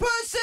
pussy.